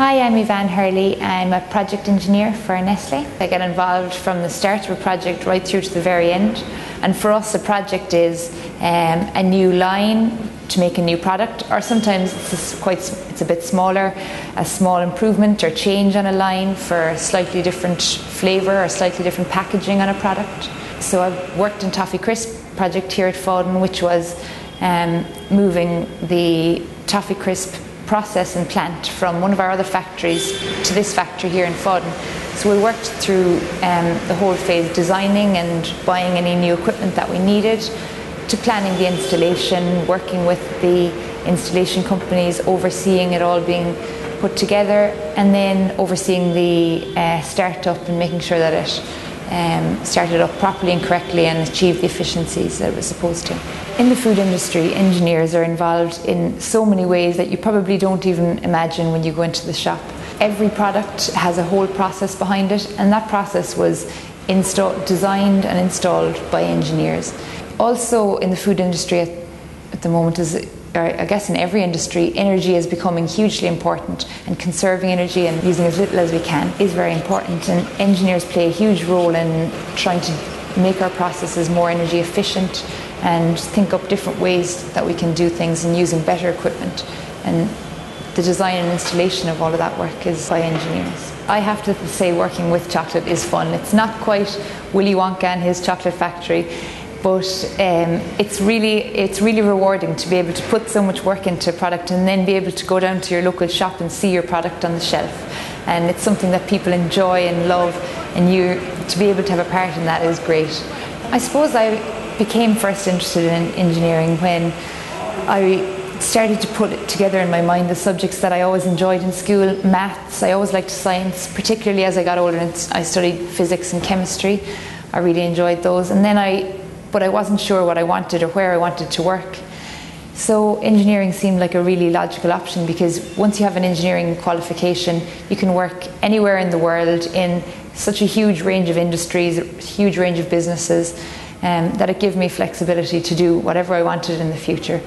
Hi, I'm Aoibheann Hurley. I'm a project engineer for Nestle. I get involved from the start of a project right through to the very end. And for us, a project is um, a new line to make a new product, or sometimes it's quite it's a bit smaller, a small improvement or change on a line for a slightly different flavour or slightly different packaging on a product. So I've worked in Toffee Crisp project here at Fawdon, which was um, moving the Toffee Crisp process and plant from one of our other factories to this factory here in Fawdon. So we worked through um, the whole phase, designing and buying any new equipment that we needed, to planning the installation, working with the installation companies, overseeing it all being put together, and then overseeing the uh, startup and making sure that it um, started up properly and correctly and achieved the efficiencies that it was supposed to. In the food industry, engineers are involved in so many ways that you probably don't even imagine when you go into the shop. Every product has a whole process behind it, and that process was designed and installed by engineers. Also, in the food industry at, the moment, is I guess in every industry, energy is becoming hugely important, and conserving energy and using as little as we can is very important. And engineers play a huge role in trying to make our processes more energy efficient and think up different ways that we can do things and using better equipment. And the design and installation of all of that work is by engineers. I have to say, working with chocolate is fun. It's not quite Willy Wonka and his chocolate factory but um, it's really it's really rewarding to be able to put so much work into a product and then be able to go down to your local shop and see your product on the shelf. And it's something that people enjoy and love and you to be able to have a part in that is great. I suppose i became first interested in engineering when i started to put it together in my mind the subjects that i always enjoyed in school maths. I always liked science particularly as i got older and i studied physics and chemistry. I really enjoyed those. And then i but I wasn't sure what I wanted or where I wanted to work. So engineering seemed like a really logical option because once you have an engineering qualification, you can work anywhere in the world in such a huge range of industries, a huge range of businesses, um, that it gave me flexibility to do whatever I wanted in the future.